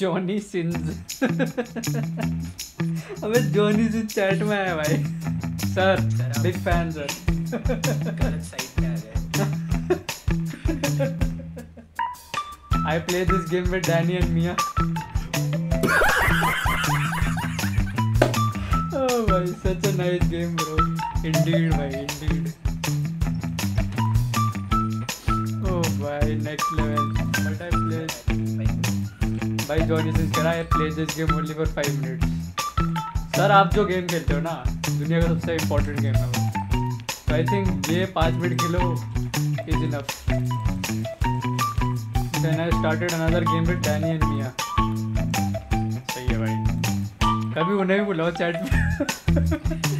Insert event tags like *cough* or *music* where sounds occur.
Johnny Sins अबे Johnny Sins chat में आया भाई सर बिग फ़ैन सर गलत साइड पे आ गए I play this game with Danny and Mia. oh boy, such a nice game, bro. Indeed, bhai, indeed. Oh boy, next level. But I भाई Johnny Singh कह रहा है play this game only for five minute sir आप जो game खेलते हो ना, दुनिया का सबसे इम्पोर्टेंट गेम है तो आई थिंक ये पाँच minute Khelo is enough started another game with Danny and Mia सही है भाई. कभी उन्हें भी बुलाओ चैट में. *laughs*